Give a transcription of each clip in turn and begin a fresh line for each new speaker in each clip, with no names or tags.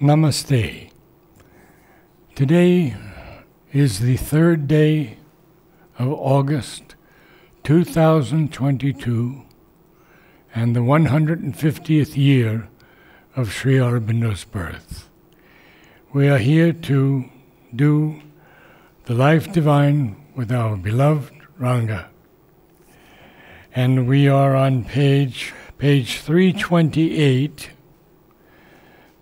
Namaste. Today is the third day of August 2022 and the 150th year of Sri Aurobindo's birth. We are here to do the life divine with our beloved Ranga. And we are on page page 328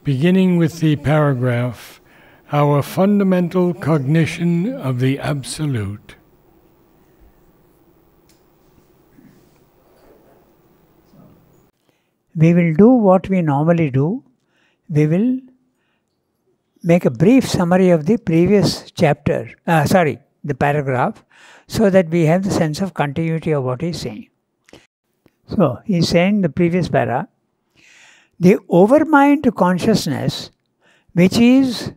beginning with the paragraph our fundamental cognition of the absolute
we will do what we normally do. We will make a brief summary of the previous chapter, uh, sorry, the paragraph, so that we have the sense of continuity of what he's saying. So, he's saying the previous para, the overmind consciousness, which is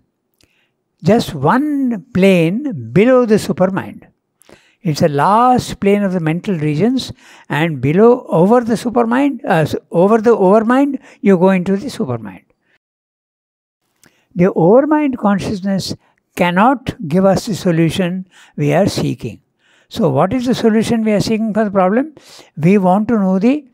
just one plane below the supermind. It's the last plane of the mental regions, and below, over the supermind, uh, over the overmind, you go into the supermind. The overmind consciousness cannot give us the solution we are seeking. So, what is the solution we are seeking for the problem? We want to know the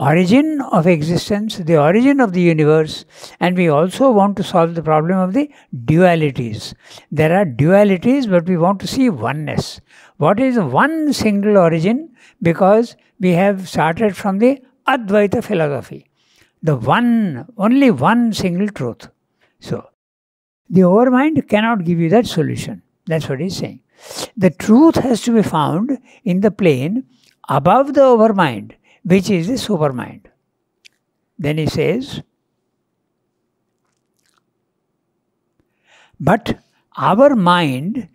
origin of existence, the origin of the universe, and we also want to solve the problem of the dualities. There are dualities, but we want to see oneness. What is one single origin? Because we have started from the Advaita philosophy. The one, only one single truth. So, the overmind cannot give you that solution. That's what he's saying. The truth has to be found in the plane above the overmind which is the supermind. Then he says, but our mind,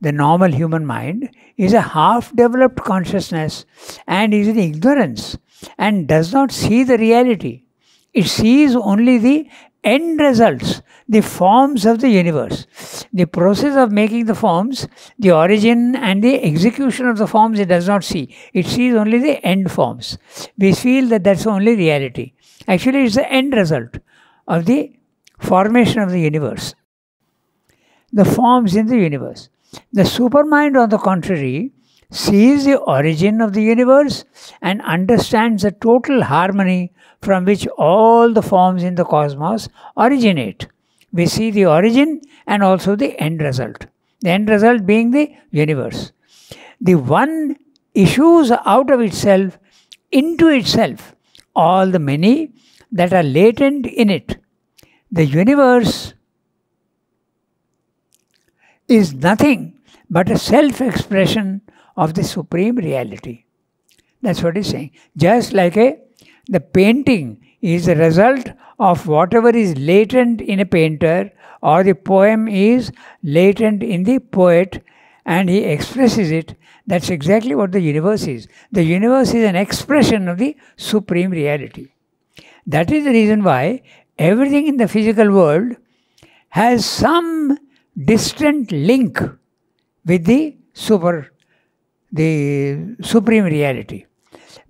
the normal human mind, is a half developed consciousness and is in ignorance and does not see the reality. It sees only the end results, the forms of the universe. The process of making the forms, the origin and the execution of the forms, it does not see. It sees only the end forms. We feel that that's only reality. Actually, it's the end result of the formation of the universe. The forms in the universe. The supermind, on the contrary, sees the origin of the universe and understands the total harmony from which all the forms in the cosmos originate. We see the origin and also the end result. The end result being the universe. The one issues out of itself into itself all the many that are latent in it. The universe is nothing but a self expression of the supreme reality. That's what he's saying. Just like a the painting is a result of whatever is latent in a painter, or the poem is latent in the poet, and he expresses it. That's exactly what the universe is. The universe is an expression of the supreme reality. That is the reason why everything in the physical world has some distant link with the super the supreme reality.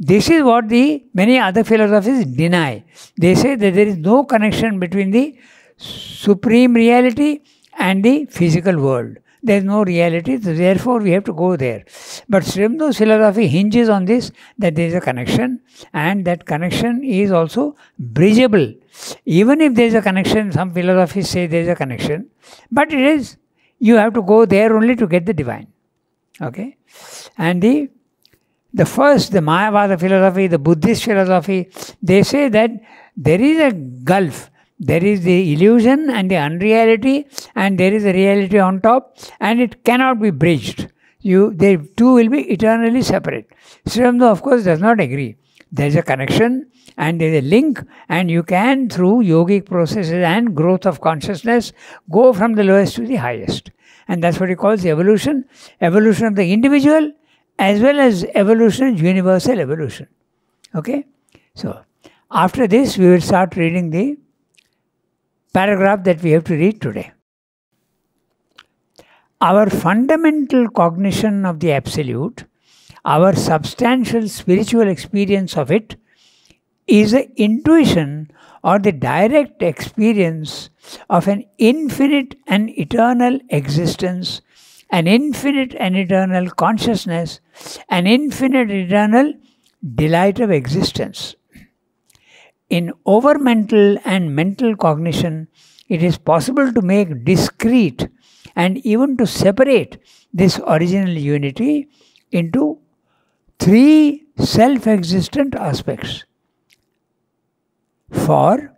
This is what the many other philosophies deny. They say that there is no connection between the supreme reality and the physical world. There is no reality, so therefore we have to go there. But Sri Aurobindo's philosophy hinges on this that there is a connection, and that connection is also bridgeable. Even if there is a connection, some philosophies say there is a connection, but it is you have to go there only to get the divine. Okay? And the the first, the Mayavada philosophy, the Buddhist philosophy, they say that there is a gulf. There is the illusion and the unreality, and there is a reality on top, and it cannot be bridged. You, they two will be eternally separate. Sri Aurobindo, of course, does not agree. There is a connection and there is a link, and you can, through yogic processes and growth of consciousness, go from the lowest to the highest. And that's what he calls evolution evolution of the individual as well as evolution, universal evolution. Okay? So, after this, we will start reading the paragraph that we have to read today. Our fundamental cognition of the Absolute, our substantial spiritual experience of it, is the intuition or the direct experience of an infinite and eternal existence, an infinite and eternal consciousness, an infinite eternal delight of existence. In over-mental and mental cognition, it is possible to make discrete and even to separate this original unity into three self existent aspects. For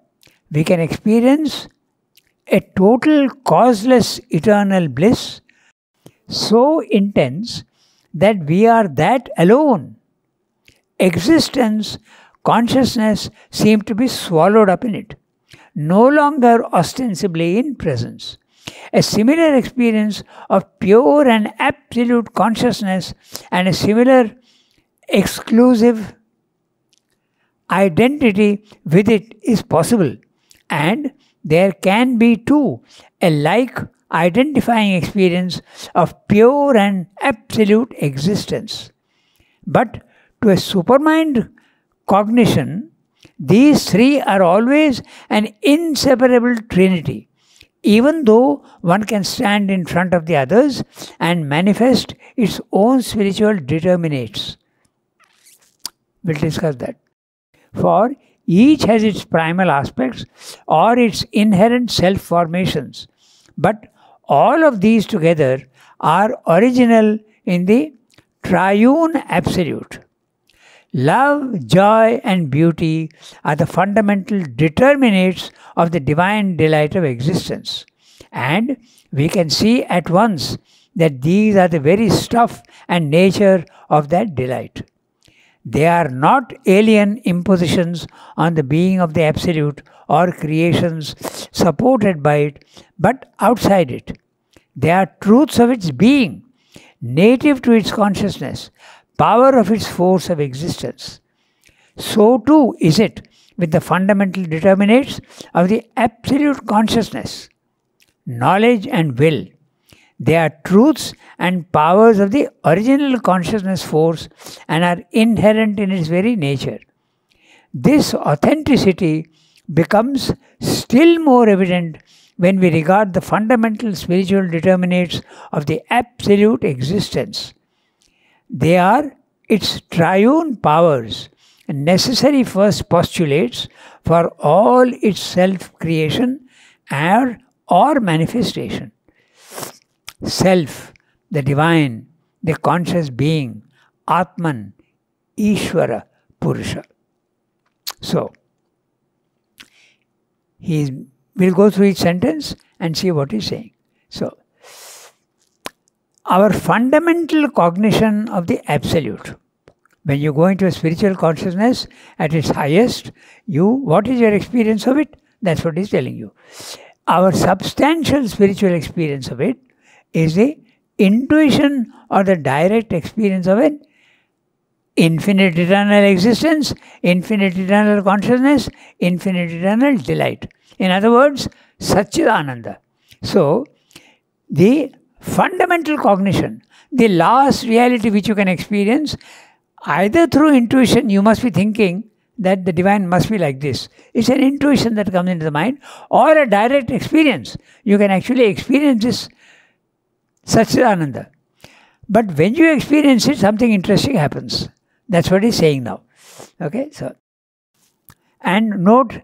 we can experience a total causeless eternal bliss so intense that we are that alone. Existence, consciousness seem to be swallowed up in it, no longer ostensibly in presence. A similar experience of pure and absolute consciousness and a similar exclusive identity with it is possible, and there can be too a like identifying experience of pure and absolute existence. But to a supermind cognition, these three are always an inseparable trinity, even though one can stand in front of the others and manifest its own spiritual determinates. We'll discuss that. For each has its primal aspects or its inherent self formations, but all of these together are original in the triune absolute. Love, joy, and beauty are the fundamental determinates of the divine delight of existence. And we can see at once that these are the very stuff and nature of that delight. They are not alien impositions on the being of the Absolute or creations supported by it, but outside it. They are truths of its being, native to its consciousness, power of its force of existence. So too is it with the fundamental determinates of the absolute consciousness, knowledge and will. They are truths and powers of the original consciousness force and are inherent in its very nature. This authenticity becomes still more evident when we regard the fundamental spiritual determinates of the absolute existence. They are its triune powers, necessary first postulates for all its self creation or, or manifestation self, the divine, the conscious being, Atman, Ishvara, Purusha. So, he will go through each sentence and see what he's saying. So, our fundamental cognition of the absolute. When you go into a spiritual consciousness at its highest, you what is your experience of it? That's what he's telling you. Our substantial spiritual experience of it is the intuition or the direct experience of an infinite eternal existence, infinite eternal consciousness, infinite eternal delight. In other words, Satchidananda. So, the fundamental cognition, the last reality which you can experience, either through intuition, you must be thinking that the divine must be like this. It's an intuition that comes into the mind, or a direct experience. You can actually experience this Satchidananda. But when you experience it, something interesting happens. That's what he's saying now. Okay, so. And note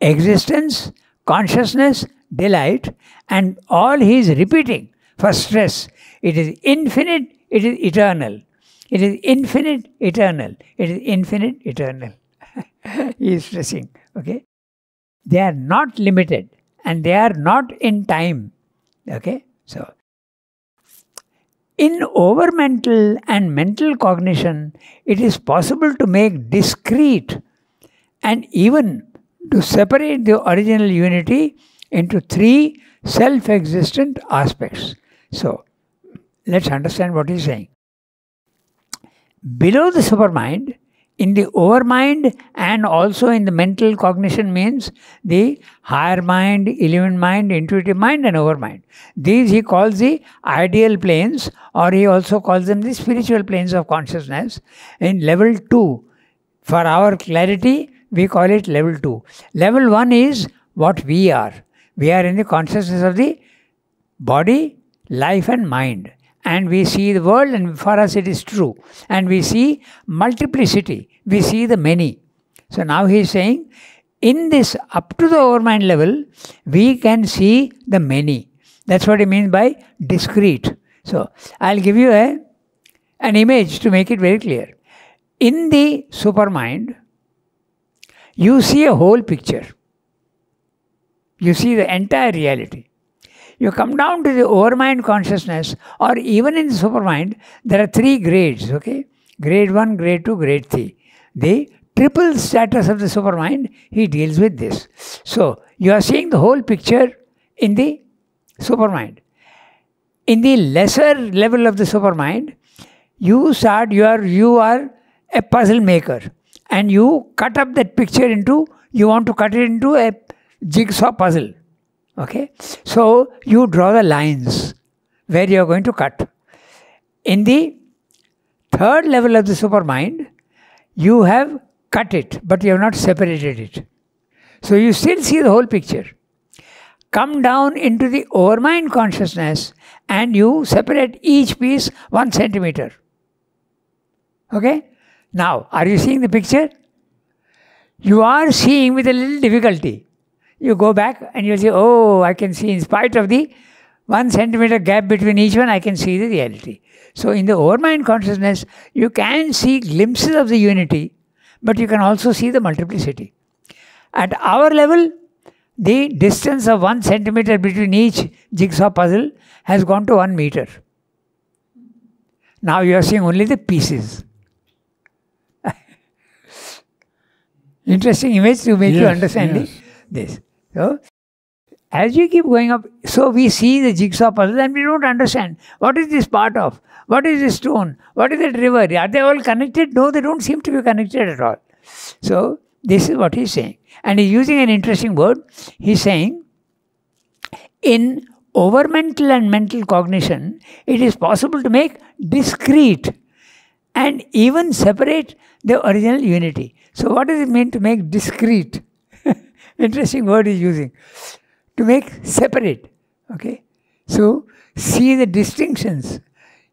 existence, consciousness, delight, and all he is repeating for stress. It is infinite, it is eternal. It is infinite, eternal. It is infinite, eternal. he is stressing. Okay? They are not limited and they are not in time. Okay? So in overmental and mental cognition, it is possible to make discrete and even to separate the original unity into three self existent aspects. So, let's understand what he's saying. Below the supermind, in the overmind and also in the mental cognition means the higher mind, illumined mind, intuitive mind, and overmind. These he calls the ideal planes, or he also calls them the spiritual planes of consciousness. In level 2, for our clarity, we call it level 2. Level 1 is what we are. We are in the consciousness of the body, life, and mind. And we see the world, and for us it is true. And we see multiplicity, we see the many. So now he is saying, in this up to the overmind level, we can see the many. That's what he means by discrete. So I'll give you a, an image to make it very clear. In the supermind, you see a whole picture. You see the entire reality. You come down to the overmind consciousness, or even in the supermind, there are three grades, okay? Grade 1, grade 2, grade 3. The triple status of the supermind, he deals with this. So, you are seeing the whole picture in the supermind. In the lesser level of the supermind, you start, you are, you are a puzzle maker and you cut up that picture into, you want to cut it into a jigsaw puzzle. Okay? So you draw the lines where you are going to cut. In the third level of the supermind, you have cut it, but you have not separated it. So you still see the whole picture. Come down into the overmind consciousness and you separate each piece one centimeter. Okay? Now, are you seeing the picture? You are seeing with a little difficulty. You go back and you'll say, oh, I can see in spite of the one centimeter gap between each one, I can see the reality. So in the overmind consciousness, you can see glimpses of the unity, but you can also see the multiplicity. At our level, the distance of one centimeter between each jigsaw puzzle has gone to one meter. Now you are seeing only the pieces. Interesting image to make yes, you understand yes. this. So, as you keep going up, so we see the jigsaw puzzle and we don't understand what is this part of, what is this stone, what is that river, are they all connected? No, they don't seem to be connected at all. So, this is what he's saying. And he's using an interesting word. He's saying, in over mental and mental cognition, it is possible to make discrete and even separate the original unity. So, what does it mean to make discrete? Interesting word he's using. To make separate. Okay? So, see the distinctions.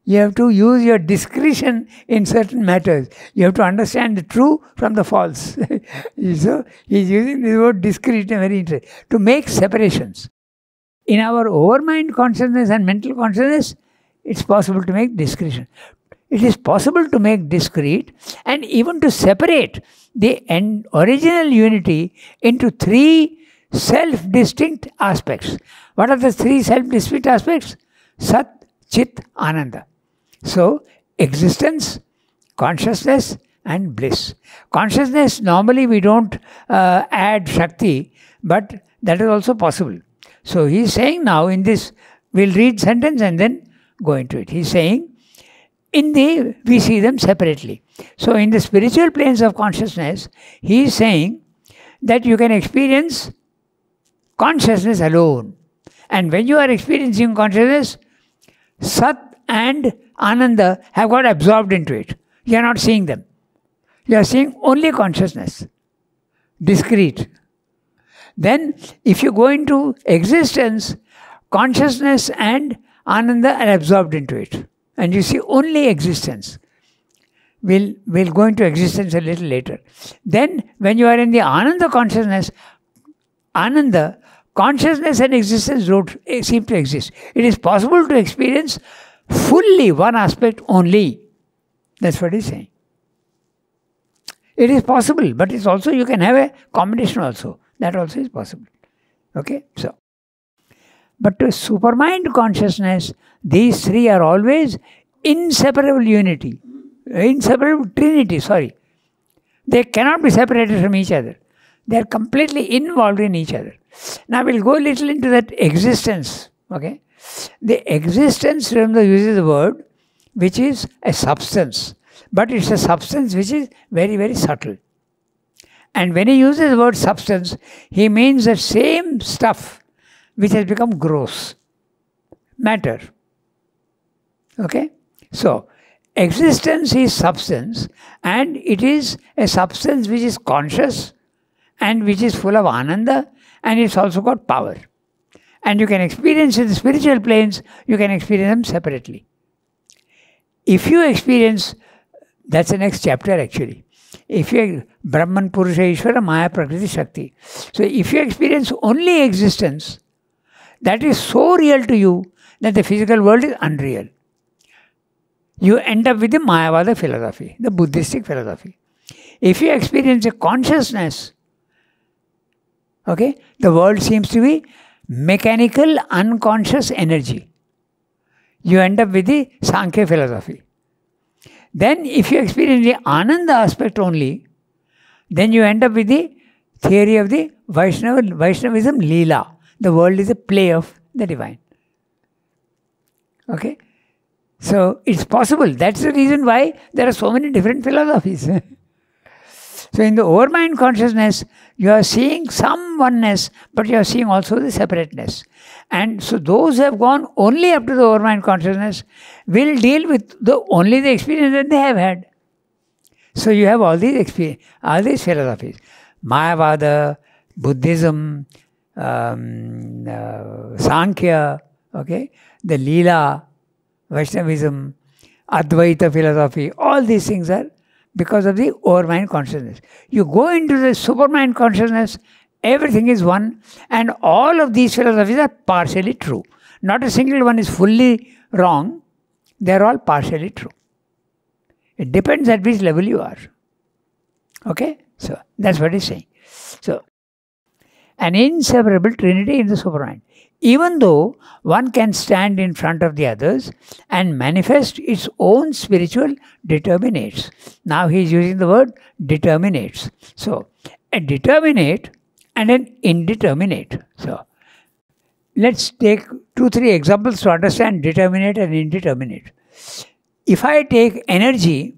You have to use your discretion in certain matters. You have to understand the true from the false. so, he's using the word discretion, very interesting. To make separations. In our overmind consciousness and mental consciousness, it's possible to make discretion. It is possible to make discrete and even to separate the original unity into three self distinct aspects. What are the three self distinct aspects? Sat, Chit, Ananda. So, existence, consciousness, and bliss. Consciousness, normally we don't uh, add Shakti, but that is also possible. So, he is saying now in this, we'll read sentence and then go into it. He is saying, in the we see them separately. So in the spiritual planes of consciousness, he is saying that you can experience consciousness alone. And when you are experiencing consciousness, Sat and Ananda have got absorbed into it. You are not seeing them. You are seeing only consciousness, discrete. Then, if you go into existence, consciousness and Ananda are absorbed into it and you see only existence. We'll, we'll go into existence a little later. Then, when you are in the Ananda consciousness, Ananda, consciousness and existence don't eh, seem to exist. It is possible to experience fully one aspect only. That's what he's saying. It is possible, but it's also you can have a combination also. That also is possible. Okay? So but to supermind consciousness, these three are always inseparable unity, inseparable trinity, sorry. They cannot be separated from each other. They are completely involved in each other. Now we'll go a little into that existence. Okay? The existence, remember, uses the word which is a substance. But it's a substance which is very, very subtle. And when he uses the word substance, he means the same stuff which has become gross matter. Okay? So, existence is substance and it is a substance which is conscious and which is full of ananda and it's also got power. And you can experience in the spiritual planes, you can experience them separately. If you experience, that's the next chapter actually. If you Brahman Purusha Ishvara Maya Prakriti Shakti. So if you experience only existence, that is so real to you that the physical world is unreal. You end up with the Mayavada philosophy, the Buddhistic philosophy. If you experience a consciousness, okay, the world seems to be mechanical, unconscious energy. You end up with the Sankhya philosophy. Then, if you experience the Ananda aspect only, then you end up with the theory of the Vaishnavism Leela. The world is a play of the divine. Okay? So it's possible. That's the reason why there are so many different philosophies. so in the overmind consciousness, you are seeing some oneness, but you are seeing also the separateness. And so those who have gone only up to the overmind consciousness will deal with the only the experience that they have had. So you have all these experience, all these philosophies. Mayavada, Buddhism, um, uh, Sankhya, okay, the Leela, Vaishnavism, Advaita philosophy, all these things are because of the overmind consciousness. You go into the supermind consciousness, everything is one, and all of these philosophies are partially true. Not a single one is fully wrong, they are all partially true. It depends at which level you are. Okay? So that's what he's saying. So, an inseparable trinity in the supermind even though one can stand in front of the others and manifest its own spiritual determinates. Now he is using the word determinates. So, a determinate and an indeterminate. So, let's take two, three examples to understand determinate and indeterminate. If I take energy,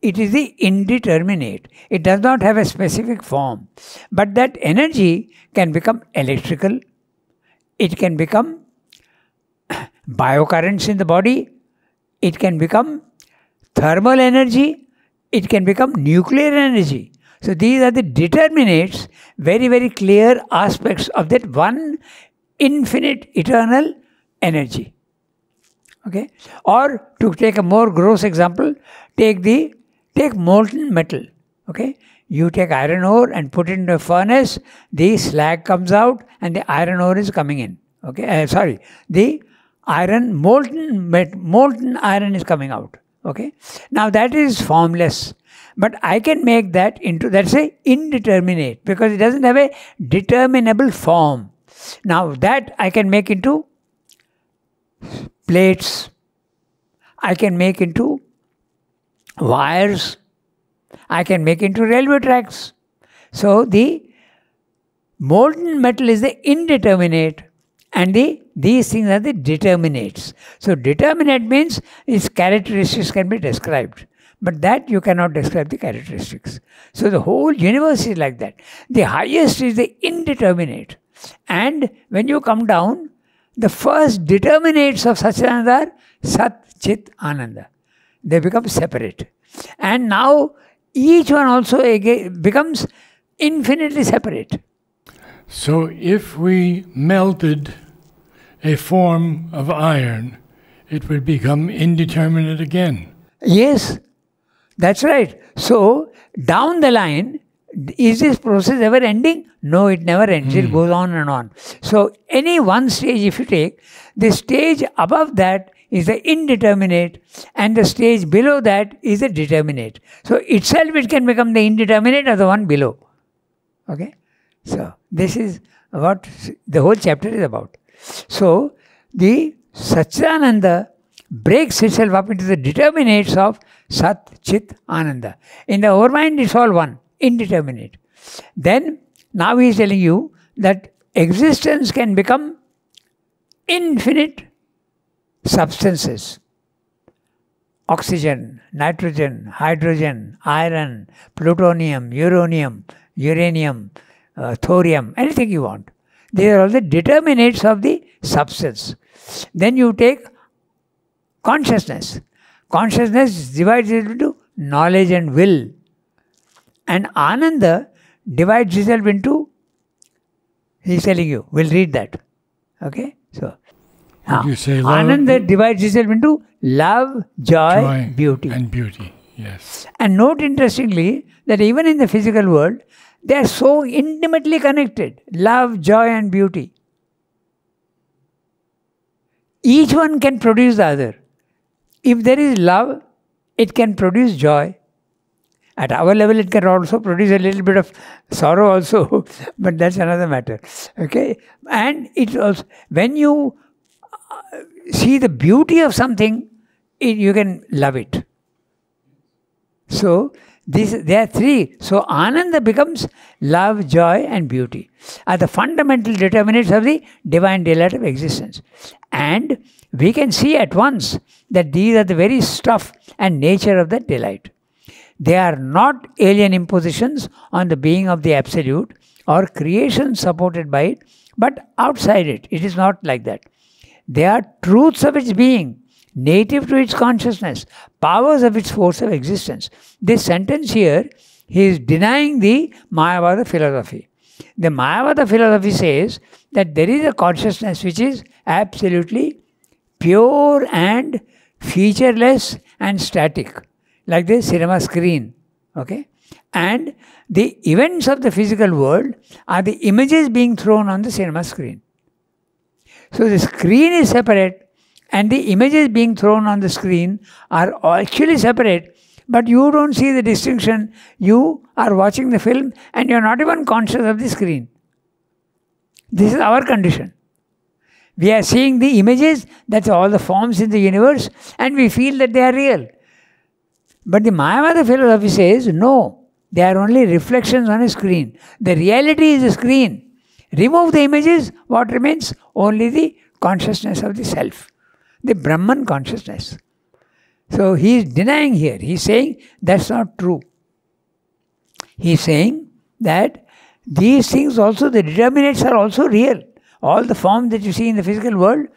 it is the indeterminate. It does not have a specific form. But that energy can become electrical, it can become biocurrents in the body, it can become thermal energy, it can become nuclear energy. So these are the determinates, very, very clear aspects of that one infinite eternal energy. Okay? Or to take a more gross example, take the take molten metal. Okay? You take iron ore and put it in a furnace, the slag comes out and the iron ore is coming in. Okay, uh, sorry, the iron, molten, molten iron is coming out. Okay, now that is formless. But I can make that into, that's a indeterminate because it doesn't have a determinable form. Now that I can make into plates, I can make into wires, I can make into railway tracks. So the molten metal is the indeterminate and the these things are the determinates. So determinate means its characteristics can be described. But that you cannot describe the characteristics. So the whole universe is like that. The highest is the indeterminate. And when you come down, the first determinates of Satchidananda are Sat, Chit, Ananda. They become separate. And now each one also becomes infinitely separate.
So if we melted a form of iron, it would become indeterminate again.
Yes, that's right. So down the line, is this process ever ending? No, it never ends. Mm. It hmm. goes on and on. So any one stage, if you take, the stage above that is the indeterminate and the stage below that is the determinate. So itself it can become the indeterminate or the one below. Okay? So this is what the whole chapter is about. So the Satchidananda breaks itself up into the determinates of Sat, Chit, Ananda. In the overmind it's all one, indeterminate. Then now he is telling you that existence can become infinite substances oxygen, nitrogen, hydrogen, iron, plutonium, uranium, uranium, uh, thorium, anything you want. They are all the determinates of the substance. Then you take consciousness. Consciousness divides into knowledge and will. And Ananda divides itself into, he's telling you, we'll read that. Okay? So,
Would ah. you say love,
Ananda divides itself into love, joy,
joy,
beauty.
and beauty? Yes.
And note interestingly that even in the physical world, they are so intimately connected love, joy, and beauty. Each one can produce the other. If there is love, it can produce joy. At our level, it can also produce a little bit of sorrow, also, but that's another matter. Okay? And it also, when you see the beauty of something, it, you can love it. So, these, there are three. So, Ananda becomes love, joy, and beauty are the fundamental determinants of the divine delight of existence. And we can see at once that these are the very stuff and nature of that delight. They are not alien impositions on the being of the Absolute or creation supported by it, but outside it. It is not like that. They are truths of its being, native to its consciousness, powers of its force of existence. This sentence here, he is denying the Mayavada philosophy. The Mayavada philosophy says that there is a consciousness which is absolutely pure and featureless and static, like the cinema screen. Okay? And the events of the physical world are the images being thrown on the cinema screen. So the screen is separate and the images being thrown on the screen are actually separate, but you don't see the distinction. You are watching the film and you are not even conscious of the screen. This is our condition. We are seeing the images, that's all the forms in the universe, and we feel that they are real. But the Mayavada philosophy says, no, they are only reflections on a screen. The reality is a screen. Remove the images, what remains? Only the consciousness of the self, the Brahman consciousness. So he is denying here. He is saying that's not true. He is saying that these things also, the determinants are also real. All the forms that you see in the physical world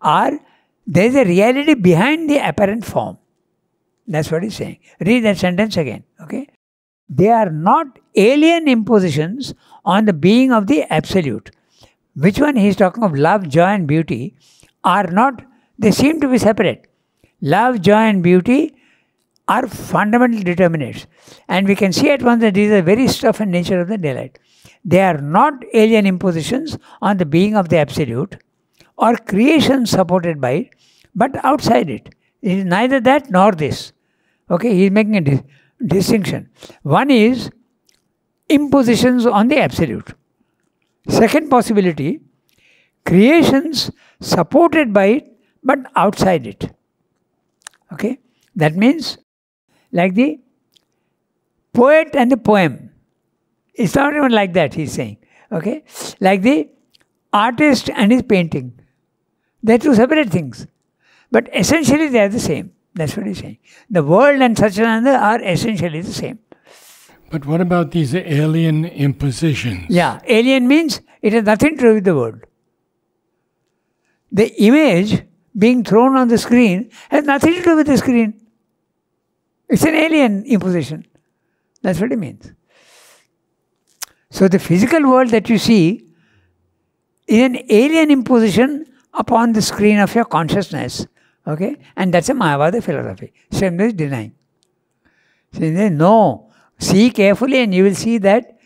are, there is a reality behind the apparent form. That's what he's saying. Read that sentence again. Okay? They are not alien impositions on the being of the Absolute. Which one he is talking of love, joy, and beauty are not, they seem to be separate. Love, joy, and beauty are fundamental determinants. And we can see at once that these are very stuff and nature of the delight. They are not alien impositions on the being of the Absolute or creation supported by it, but outside it. It is neither that nor this. Okay, he is making a di- distinction. One is impositions on the Absolute. Second possibility, creations supported by it but outside it. Okay, that means like the poet and the poem. It's not even like that, he's saying. Okay, like the artist and his painting. They're two separate things, but essentially they are the same. That's what he's saying. The world and Satchidananda are essentially the same.
But what about these alien impositions?
Yeah, alien means it has nothing to do with the world. The image being thrown on the screen has nothing to do with the screen. It's an alien imposition. That's what it means. So the physical world that you see is an alien imposition upon the screen of your consciousness. Okay? And that's a Mayavada philosophy. Srimad is denying. Saying, no, see carefully and you will see that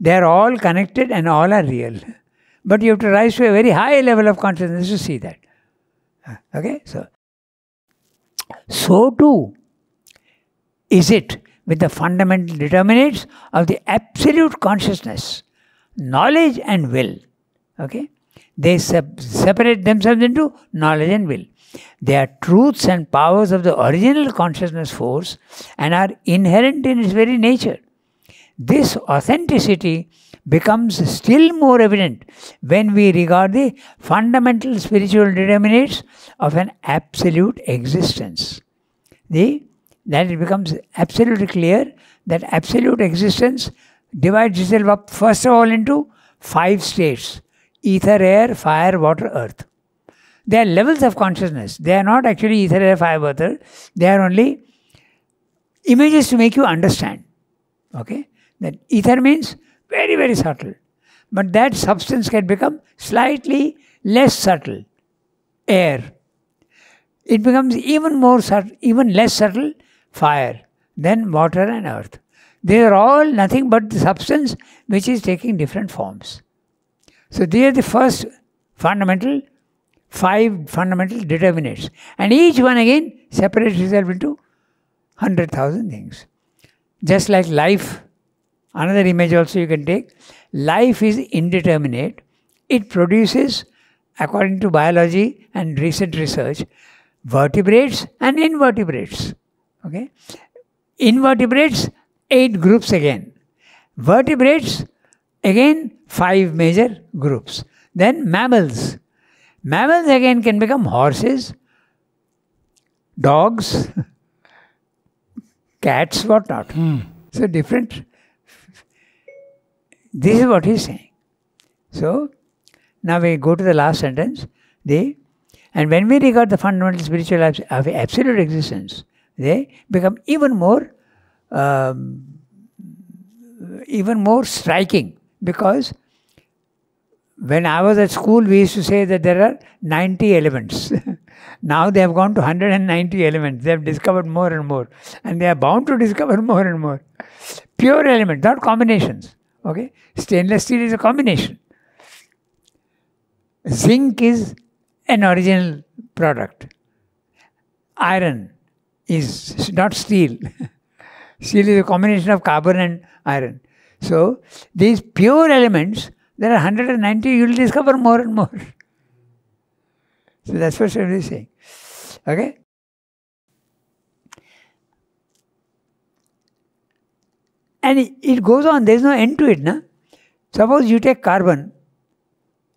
they are all connected and all are real. But you have to rise to a very high level of consciousness to see that. Okay? So, so too is it with the fundamental determinants of the absolute consciousness, knowledge and will. Okay? They sep- separate themselves into knowledge and will. They are truths and powers of the original consciousness force and are inherent in its very nature. This authenticity becomes still more evident when we regard the fundamental spiritual determinants of an absolute existence. The, that it becomes absolutely clear that absolute existence divides itself up first of all into five states ether, air, fire, water, earth. They are levels of consciousness. They are not actually ether, air, fire, water. They are only images to make you understand. Okay? That ether means very, very subtle. But that substance can become slightly less subtle, air. It becomes even more subtle, even less subtle, fire, then water and earth. They are all nothing but the substance which is taking different forms. So they are the first fundamental, five fundamental determinants. And each one again separates itself into 100,000 things. Just like life, another image also you can take. Life is indeterminate. It produces, according to biology and recent research, vertebrates and invertebrates. Okay? Invertebrates, eight groups again. Vertebrates, again, five major groups. Then mammals. Mammals again can become horses, dogs, cats, whatnot.
Mm.
So different. This is what he's saying. So now we go to the last sentence. They and when we regard the fundamental spiritual of absolute existence, they become even more um, even more striking because when I was at school, we used to say that there are 90 elements. now they have gone to 190 elements. They have discovered more and more. And they are bound to discover more and more. Pure elements, not combinations. Okay? Stainless steel is a combination. Zinc is an original product. Iron is not steel. steel is a combination of carbon and iron. So, these pure elements there are 190, you will discover more and more. So that's what Swami is saying. Okay? And it, goes on, there is no end to it. Na? Suppose you take carbon,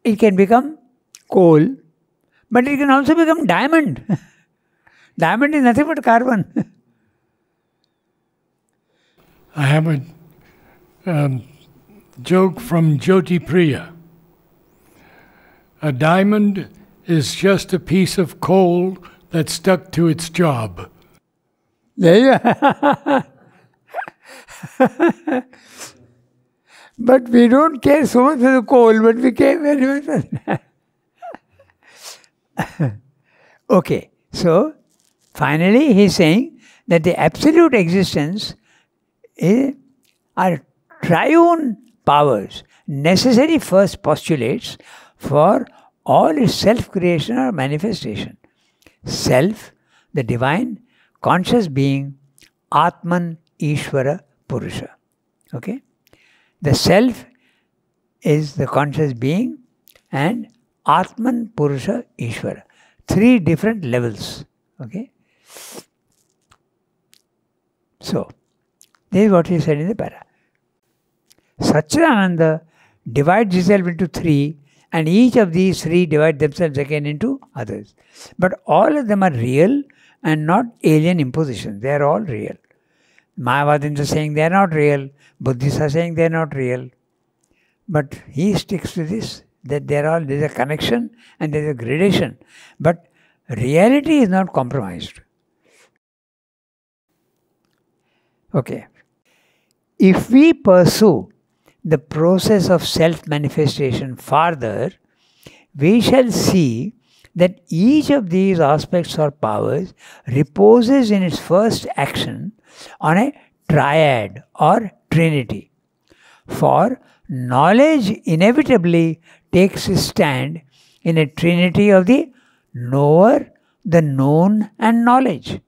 it can become coal, but it can also become diamond. diamond is nothing but carbon.
I have a um, joke from Jyoti Priya. A diamond is just a piece of coal that stuck to its job.
You But we don't care so much for the coal, but we care very much okay, so finally he's saying that the absolute existence is, are triune powers, necessary first postulates for all its self creation or manifestation. Self, the divine, conscious being, Atman Ishvara Purusha. Okay? The self is the conscious being and Atman Purusha Ishvara. Three different levels. Okay? So, this is what he said in the para. Satchidananda divides itself into three, and each of these three divide themselves again into others. But all of them are real and not alien impositions. They are all real. Mayavadins are saying they are not real. Buddhists are saying they are not real. But he sticks to this that there are there is a connection and there is a gradation. But reality is not compromised. Okay. If we pursue the process of self manifestation farther, we shall see that each of these aspects or powers reposes in its first action on a triad or trinity. For knowledge inevitably takes its stand in a trinity of the knower, the known, and knowledge.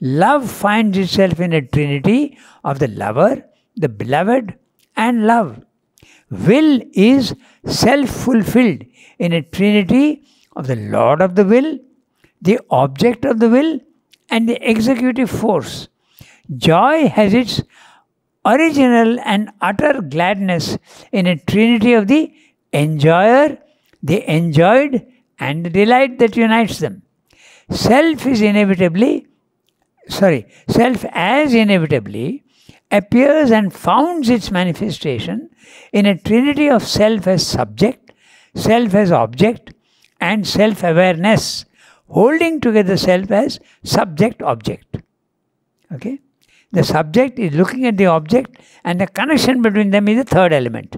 Love finds itself in a trinity of the lover, the beloved, and love. Will is self fulfilled in a trinity of the Lord of the will, the object of the will, and the executive force. Joy has its original and utter gladness in a trinity of the enjoyer, the enjoyed, and the delight that unites them. Self is inevitably, sorry, self as inevitably appears and founds its manifestation in a trinity of self as subject, self as object, and self awareness, holding together self as subject object. Okay? The subject is looking at the object, and the connection between them is the third element.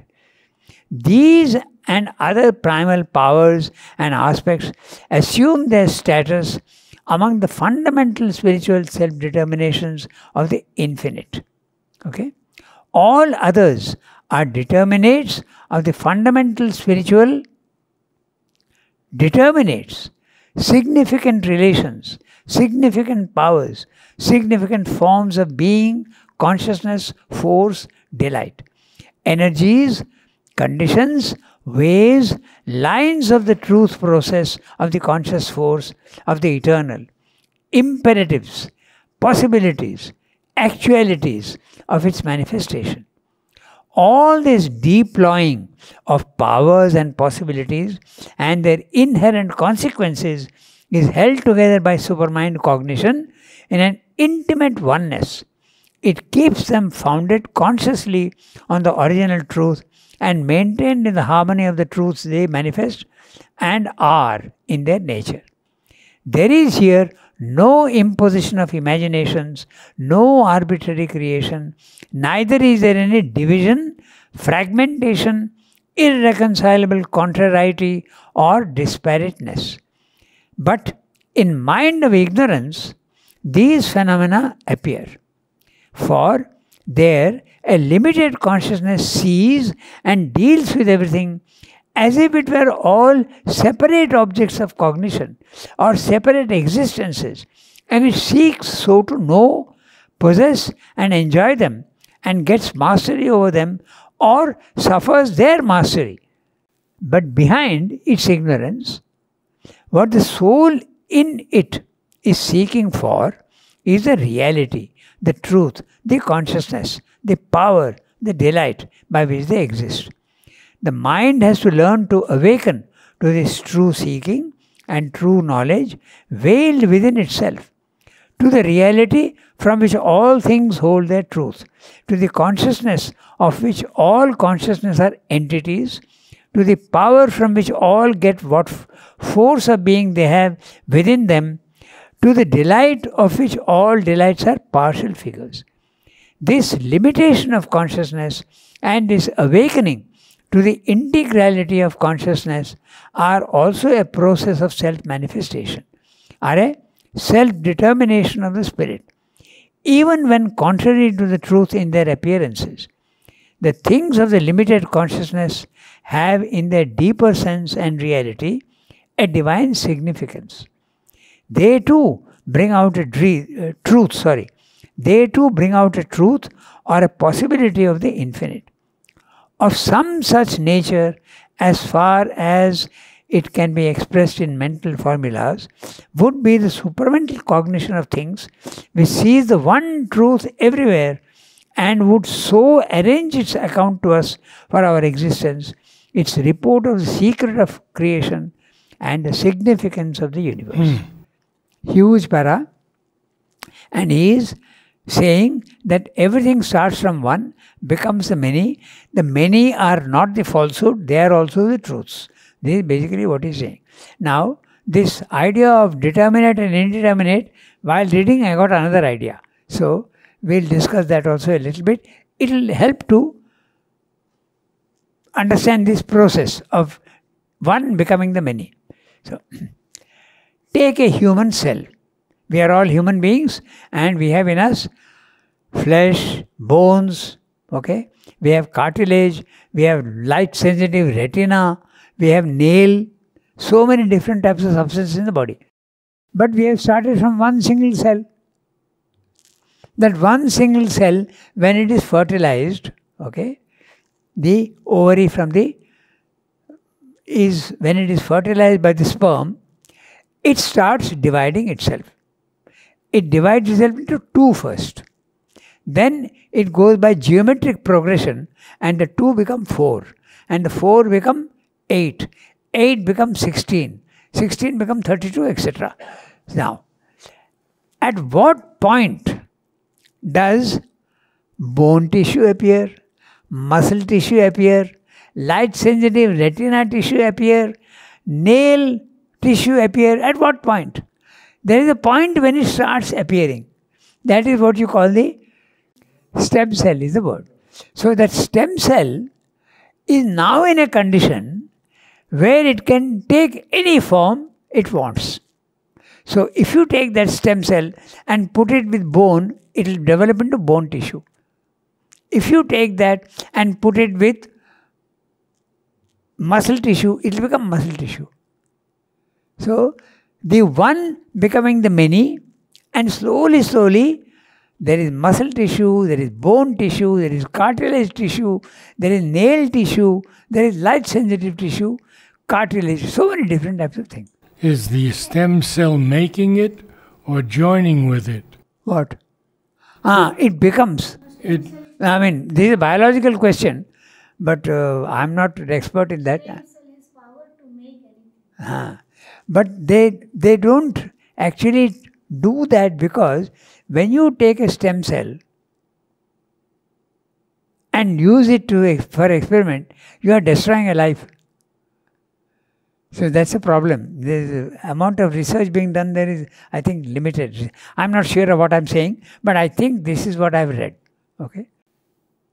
These and other primal powers and aspects assume their status among the fundamental spiritual self determinations of the infinite. Okay? All others are determinates of the fundamental spiritual determinates significant relations, significant powers, significant forms of being, consciousness, force, delight, energies, conditions, ways, lines of the truth process of the conscious force of the eternal, imperatives, possibilities, actualities of its manifestation. All this deploying of powers and possibilities and their inherent consequences is held together by supermind cognition in an intimate oneness. It keeps them founded consciously on the original truth and maintained in the harmony of the truths they manifest and are in their nature. There is here no imposition of imaginations, no arbitrary creation, neither is there any division, fragmentation, irreconcilable contrariety, or disparateness. But in mind of ignorance, these phenomena appear. For there, a limited consciousness sees and deals with everything as if it were all separate objects of cognition or separate existences, and it seeks so to know, possess, and enjoy them, and gets mastery over them or suffers their mastery. But behind its ignorance, what the soul in it is seeking for is the reality, the truth, the consciousness, the power, the delight by which they exist. The mind has to learn to awaken to this true seeking and true knowledge veiled within itself, to the reality from which all things hold their truth, to the consciousness of which all consciousness are entities, to the power from which all get what force of being they have within them, to the delight of which all delights are partial figures. This limitation of consciousness and this awakening to the integrality of consciousness are also a process of self manifestation, are a self determination of the spirit, even when contrary to the truth in their appearances. The things of the limited consciousness have, in their deeper sense and reality, a divine significance. They too bring out a uh, truth, sorry. They too bring out a truth or a possibility of the infinite of some such nature as far as it can be expressed in mental formulas would be the supramental cognition of things which sees the one truth everywhere and would so arrange its account to us for our existence, its report of the secret of creation and the significance of the universe. Hmm. Huge para. And he is saying that everything starts from one, becomes the many. The many are not the falsehood, they are also the truths. This is basically what he's saying. Now, this idea of determinate and indeterminate, while reading, I got another idea. So, we'll discuss that also a little bit. It will help to understand this process of one becoming the many. So, take a human cell. We are all human beings and we have in us flesh, bones, okay? We have cartilage, we have light sensitive retina, we have nail, so many different types of substances in the body. But we have started from one single cell. That one single cell, when it is fertilized, okay, the ovary from the is when it is fertilized by the sperm, it starts dividing itself. It divides itself into two first. Then it goes by geometric progression and the 2 become 4 and the 4 become 8. 8 becomes 16. 16 become 32 etc. Now, at what point does bone tissue appear, muscle tissue appear, light sensitive retina tissue appear, nail tissue appear? At what point? There is a point when it starts appearing. That is what you call the Stem cell is the word. So that stem cell is now in a condition where it can take any form it wants. So if you take that stem cell and put it with bone, it will develop into bone tissue. If you take that and put it with muscle tissue, it will become muscle tissue. So the one becoming the many, and slowly, slowly, there is muscle tissue, there is bone tissue, there is cartilage tissue, there is nail tissue, there is light sensitive tissue, cartilage, so many different types of things.
Is the stem cell making it or joining with it?
What? Ah, it becomes.
It
I mean, this is a biological question, but uh, I'm not an expert in that. Ah, but they they don't actually do that because when you take a stem cell and use it to for experiment, you are destroying a life. So that's a problem. A amount of research being done there is, I think, limited. I'm not sure of what I'm saying, but I think this is what I've read. Okay,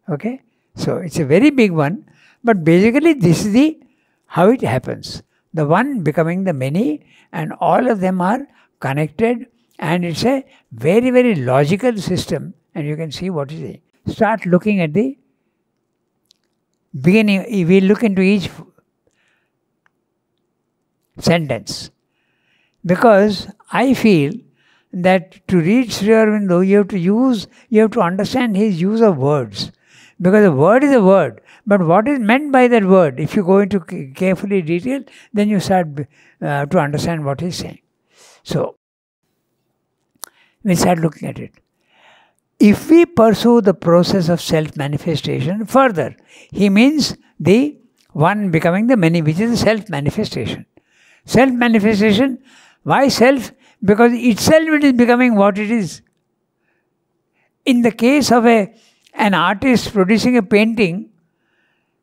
okay. So it's a very big one, but basically this is the how it happens. The one becoming the many, and all of them are connected, and it's a very very logical system. And you can see what is it. Start looking at the beginning. We look into each sentence. Because I feel that to read Sri Aurobindo, you have to use, you have to understand his use of words. Because a word is a word, but what is meant by that word, if you go into carefully detail, then you start uh, to understand what he's saying. So, we start looking at it. If we pursue the process of self manifestation further, he means the one becoming the many, which is self manifestation. Self manifestation, why self? Because itself it is becoming what it is. In the case of a, an artist producing a painting,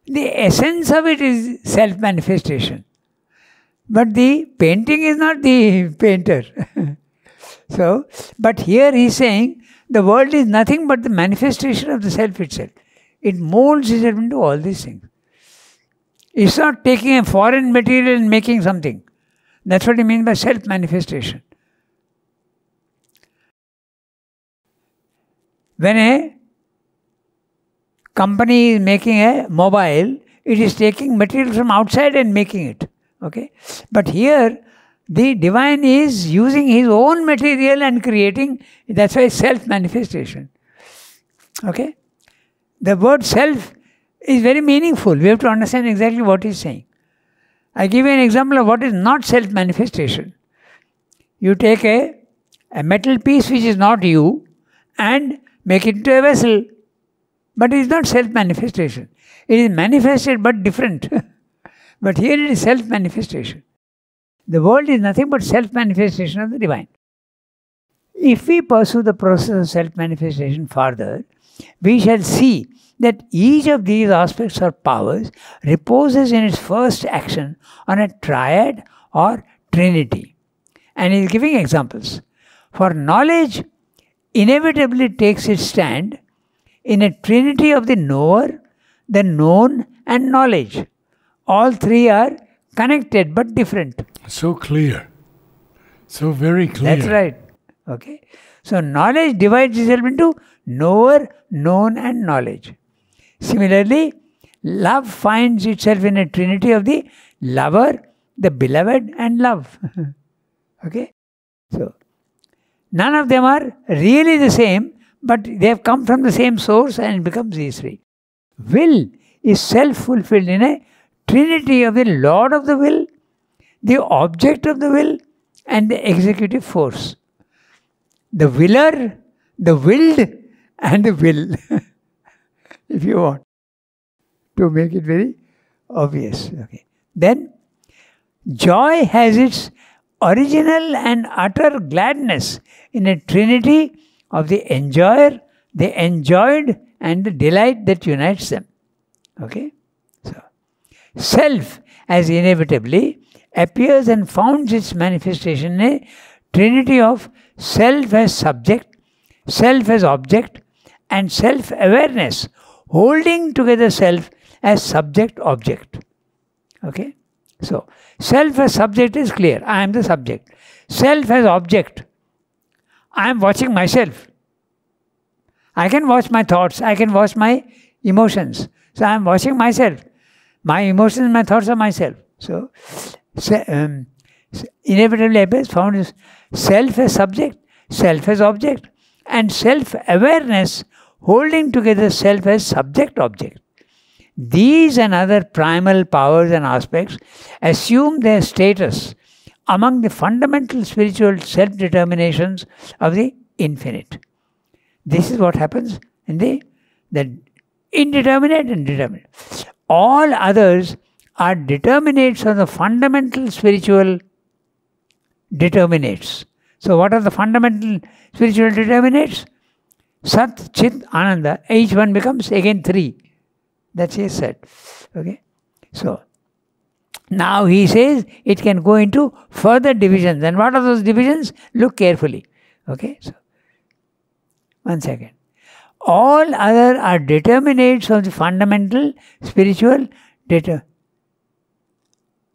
the essence of it is self manifestation. But the painting is not the painter. so, but here he is saying the world is nothing but the manifestation of the self itself. It molds itself into all these things. It's not taking a foreign material and making something. That's what he means by self manifestation. When a company is making a mobile, it is taking material from outside and making it. Okay? But here, the divine is using his own material and creating, that's why self manifestation. Okay? The word self is very meaningful. We have to understand exactly what he's saying. I give you an example of what is not self manifestation. You take a, a metal piece which is not you and make it into a vessel, but it is not self manifestation. It is manifested but different. but here it is self manifestation. The world is nothing but self manifestation of the divine. If we pursue the process of self manifestation further, we shall see that each of these aspects or powers reposes in its first action on a triad or trinity. And he is giving examples. For knowledge inevitably takes its stand in a trinity of the knower, the known, and knowledge. All three are connected but different.
so clear, so very clear.
That's right. Okay. So knowledge divides itself into knower, known, and knowledge. Similarly, love finds itself in a trinity of the lover, the beloved, and love. okay? So none of them are really the same, but they have come from the same source and it becomes these three. Will is self fulfilled in a trinity of the Lord of the will, the object of the will, and the executive force. The willer, the willed, and the will, if you want to make it very obvious. Okay. Then, joy has its original and utter gladness in a trinity of the enjoyer, the enjoyed, and the delight that unites them. Okay? Self as inevitably appears and founds its manifestation in a trinity of self as subject, self as object, and self awareness, holding together self as subject object. Okay? So, self as subject is clear. I am the subject. Self as object. I am watching myself. I can watch my thoughts, I can watch my emotions. So, I am watching myself. My emotions, my thoughts are myself. So, um, inevitably appears found self as subject, self as object, and self awareness holding together self as subject object. These and other primal powers and aspects assume their status among the fundamental spiritual self determinations of the infinite. This is what happens in the, the indeterminate and determinate. All others are determinates of the fundamental spiritual determinates. So, what are the fundamental spiritual determinates? Sat, Chit, Ananda. Each one becomes again three. That's he said. Okay. So, now he says it can go into further divisions. And what are those divisions? Look carefully. Okay. So, one second. All other are determinates of the fundamental spiritual deter-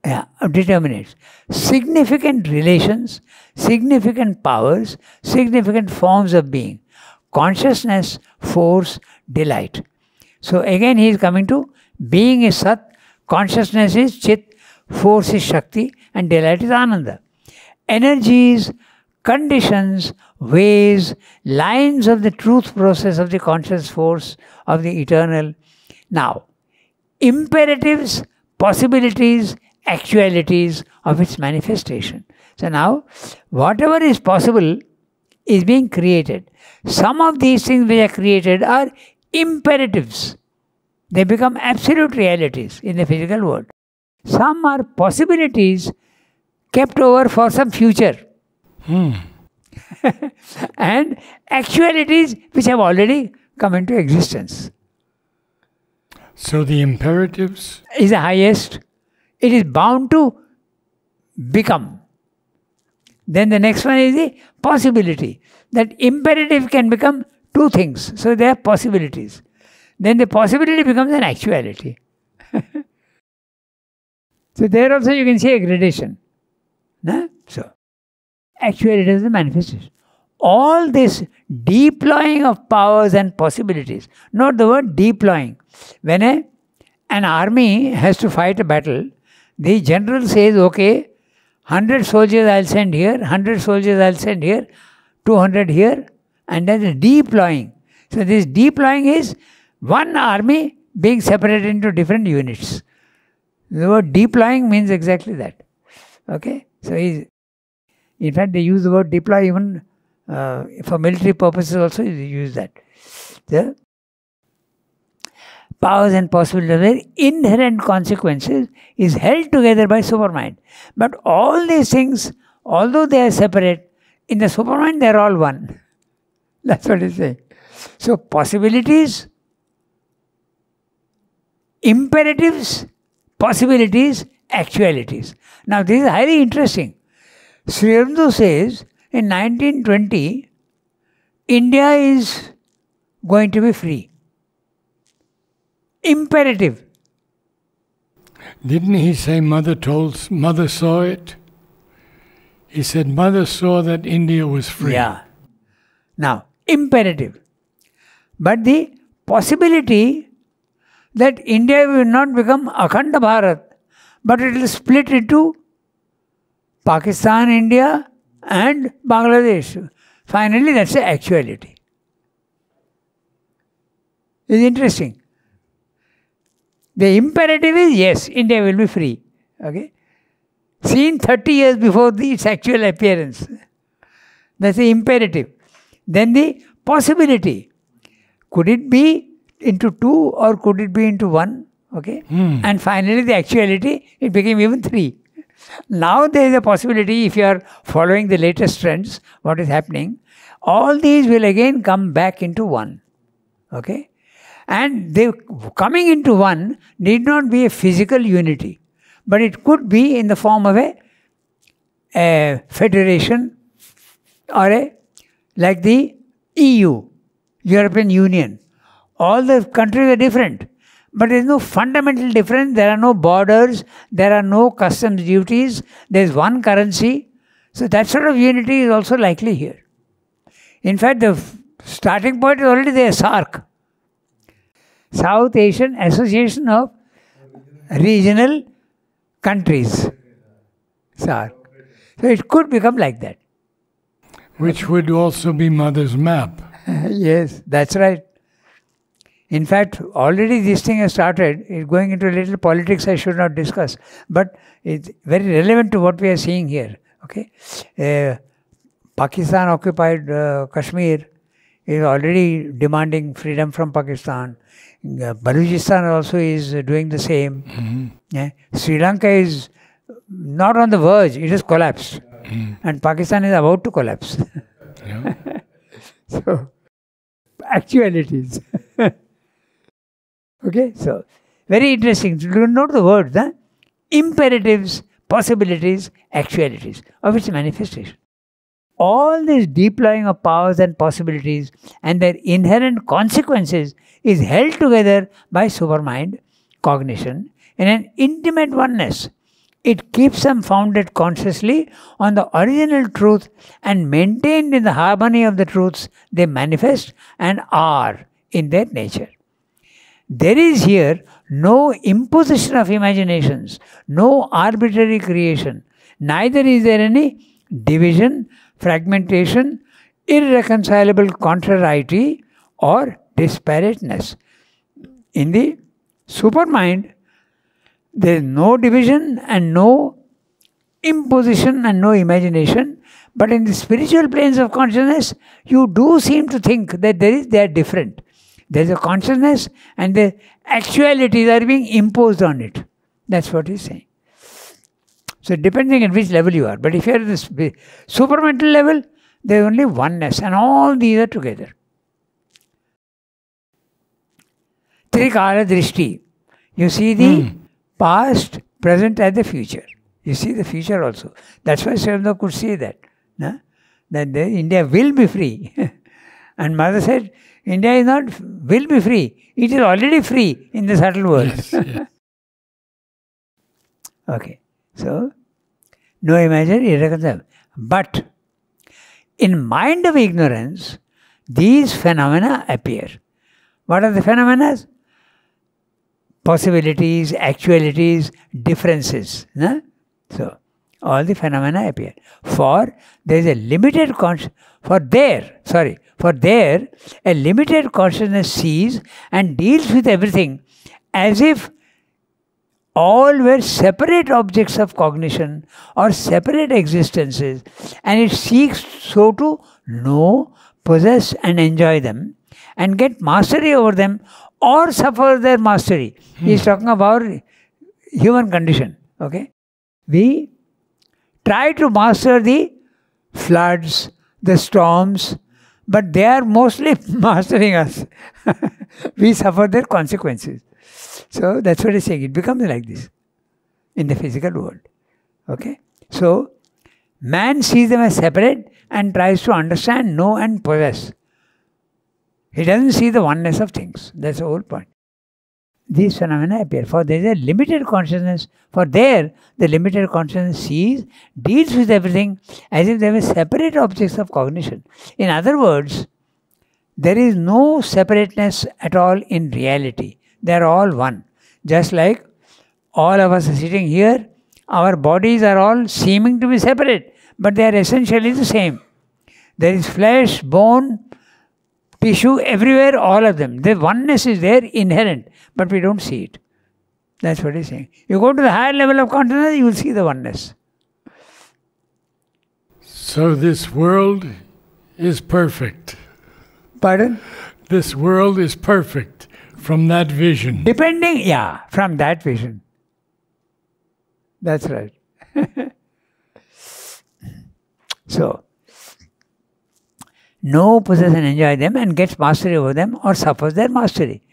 yeah, determinates. Significant relations, significant powers, significant forms of being. Consciousness, force, delight. So again he is coming to being is Sat, consciousness is Chit, force is Shakti, and delight is Ananda. Energies, conditions, ways, lines of the truth process of the conscious force of the eternal. Now, imperatives, possibilities, actualities of its manifestation. So now, whatever is possible is being created. Some of these things which are created are imperatives. They become absolute realities in the physical world. Some are possibilities kept over for some future.
Hmm.
and actualities which have already come into existence.
So the imperatives
is the highest it is bound to become. Then the next one is the possibility. That imperative can become two things. So there are possibilities. Then the possibility becomes an actuality. so there also you can see a gradation. No? So actuality is the manifestation. All this deploying of powers and possibilities. Note the word deploying. When a, an army has to fight a battle, the general says, okay, 100 soldiers I'll send here, 100 soldiers I'll send here, 200 here, and then deploying. So this deploying is one army being separated into different units. The word deploying means exactly that. Okay? So in fact, they use the word deploy even uh, for military purposes also, they use that. The powers and possibilities their inherent consequences is held together by supermind. But all these things, although they are separate, in the supermind they are all one. That's what he's saying. So possibilities, imperatives, possibilities, actualities. Now this is highly interesting. Sri Aurobindo says in 1920, India is going to be free imperative.
Didn't he say mother told mother saw it? He said mother saw that India was free.
Yeah. Now, imperative. But the possibility that India will not become Akhanda Bharat, but it will split into Pakistan, India, and Bangladesh. Finally, that's the actuality. It's interesting. The imperative is yes, India will be free. Okay? Seen 30 years before the, its actual appearance. That's the imperative. Then the possibility. Could it be into two or could it be into one? Okay?
Hmm.
And finally, the actuality, it became even three. Now there is a possibility, if you are following the latest trends, what is happening, all these will again come back into one. Okay? And they coming into one need not be a physical unity, but it could be in the form of a, a federation or a like the EU, European Union. All the countries are different. But there is no fundamental difference. There are no borders. There are no customs duties. There is one currency. So that sort of unity is also likely here. In fact, the starting point is already there, SAARC. South Asian Association of Regional Countries. SAARC. So it could become like that.
Which would also be Mother's map.
yes, that's right. In fact, already this thing has started. It's going into a little politics I should not discuss. But it's very relevant to what we are seeing here. Okay, uh, Pakistan occupied uh, Kashmir is already demanding freedom from Pakistan. Uh, Balochistan also is doing the same.
Mm-hmm.
Yeah. Sri Lanka is not on the verge; it has collapsed,
Mm.
and Pakistan is about to collapse.
Yeah.
so, actualities. okay, so very interesting. Do note the words, huh? imperatives, possibilities, actualities of its manifestation. All this deploying of powers and possibilities and their inherent consequences is held together by supermind, cognition, in an intimate oneness. It keeps them founded consciously on the original truth and maintained in the harmony of the truths they manifest and are in their nature. There is here no imposition of imaginations, no arbitrary creation, neither is there any division, fragmentation, irreconcilable contrariety, or disparateness. In the supermind, there is no division and no imposition and no imagination. But in the spiritual planes of consciousness, you do seem to think that there is they are different. There is a consciousness and the actualities are being imposed on it. That's what he's saying. So depending on which level you are. But if you are at the sp- supramental level, there is only oneness and all these are together. Trikala Drishti. You see the hmm. past, present and the future. You see the future also. That's why Sri could say that. no? That the, India will be free. and mother said, India is not will be free. It is already free in the subtle world.
Yes, yes.
Okay. So, no imagine, irreconcilable. But in mind of ignorance, these phenomena appear. What are the phenomena? Possibilities, actualities, differences. no? So, all the phenomena appear. For there is a limited conscious, for there, sorry, for there, a limited consciousness sees and deals with everything as if all were separate objects of cognition or separate existences, and it seeks so to know, possess, and enjoy them, and get mastery over them or suffer their mastery. Hmm. He is talking about human condition. Okay, we try to master the floods, the storms, but they are mostly mastering us. we suffer their consequences. So that's what he's saying. It becomes like this in the physical world. Okay? So man sees them as separate and tries to understand, know, and possess. He doesn't see the oneness of things. That's the whole point. These phenomena appear. For there is a limited consciousness. For there, the limited consciousness sees, deals with everything as if they were separate objects of cognition. In other words, there is no separateness at all in reality. They are all one. Just like all of us are sitting here, our bodies are all seeming to be separate, but they are essentially the same. There is flesh, bone, tissue everywhere, all of them. The oneness is there inherent, but we don't see it. That's what he's saying. You go to the higher level of consciousness, you will see the oneness.
So this world is perfect.
Pardon?
This world is perfect from that vision.
Depending, yeah, from that vision. That's right. so, no possess and enjoy them and gets mastery over them or suffers their mastery.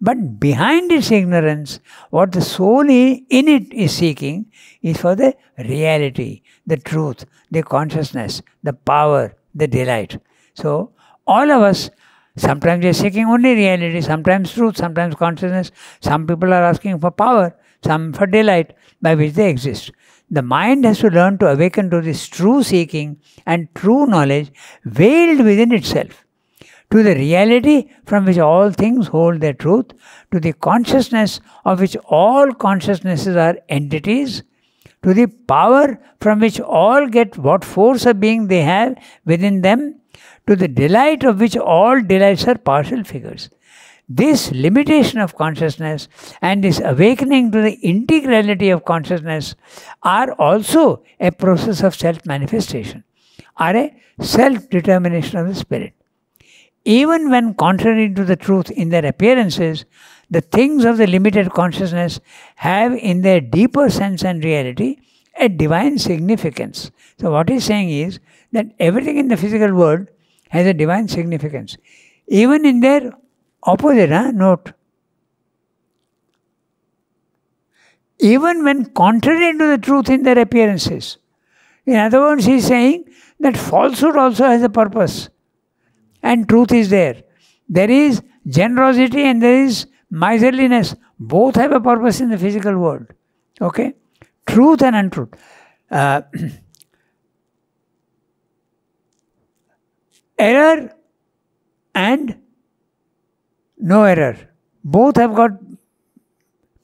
But behind its ignorance, what the soul in it is seeking is for the reality, the truth, the consciousness, the power, the delight. So, all of us Sometimes they're seeking only reality, sometimes truth, sometimes consciousness. Some people are asking for power, some for delight by which they exist. The mind has to learn to awaken to this true seeking and true knowledge veiled within itself, to the reality from which all things hold their truth, to the consciousness of which all consciousnesses are entities, to the power from which all get what force of being they have within them, to the delight of which all delights are partial figures. This limitation of consciousness and this awakening to the integrality of consciousness are also a process of self manifestation, are a self determination of the spirit. Even when contrary to the truth in their appearances, the things of the limited consciousness have in their deeper sense and reality a divine significance. So, what he's saying is that everything in the physical world has a divine significance. Even in their opposite, huh? note. Even when contrary to the truth in their appearances. In other words, he is saying that falsehood also has a purpose and truth is there. There is generosity and there is miserliness. Both have a purpose in the physical world. Okay? Truth and untruth. Uh, error and no error. Both have got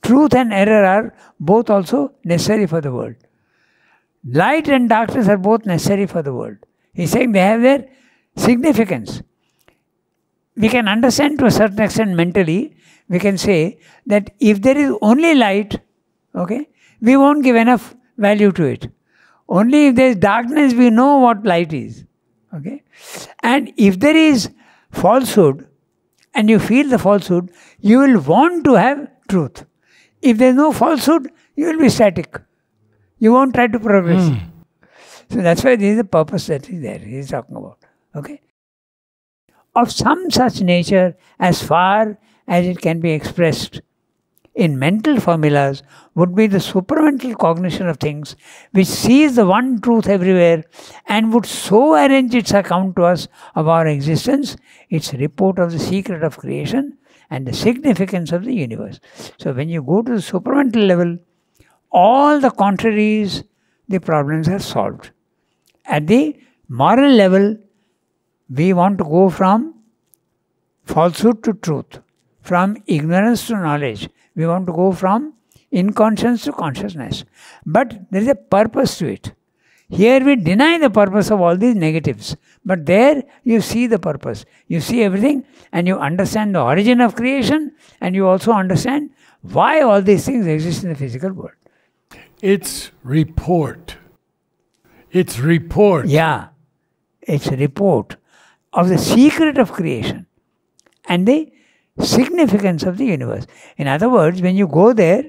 truth and error are both also necessary for the world. Light and darkness are both necessary for the world. He's saying they have their significance. We can understand to a certain extent mentally, we can say that if there is only light, okay, we won't give enough value to it. Only if there is darkness, we know what light is. Okay? And if there is falsehood and you feel the falsehood, you will want to have truth. If there is no falsehood, you will be static. You won't try to progress. Mm. So that's why this is the purpose that is there, he is talking about. Okay? Of some such nature as far as it can be expressed in mental formulas would be the supramental cognition of things which sees the one truth everywhere and would so arrange its account to us of our existence, its report of the secret of creation and the significance of the universe. So when you go to the supramental level, all the contraries, the problems are solved. At the moral level, we want to go from falsehood to truth, from ignorance to knowledge, we want to go from inconscience to consciousness. But there is a purpose to it. Here we deny the purpose of all these negatives. But there you see the purpose. You see everything and you understand the origin of creation and you also understand why all these things exist in the physical world.
It's report. It's report.
Yeah. It's a report of the secret of creation and the significance of the universe. In other words, when you go there,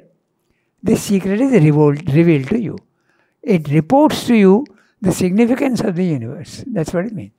the secret is revealed, revealed to you. It reports to you the significance of the universe. That's what it means.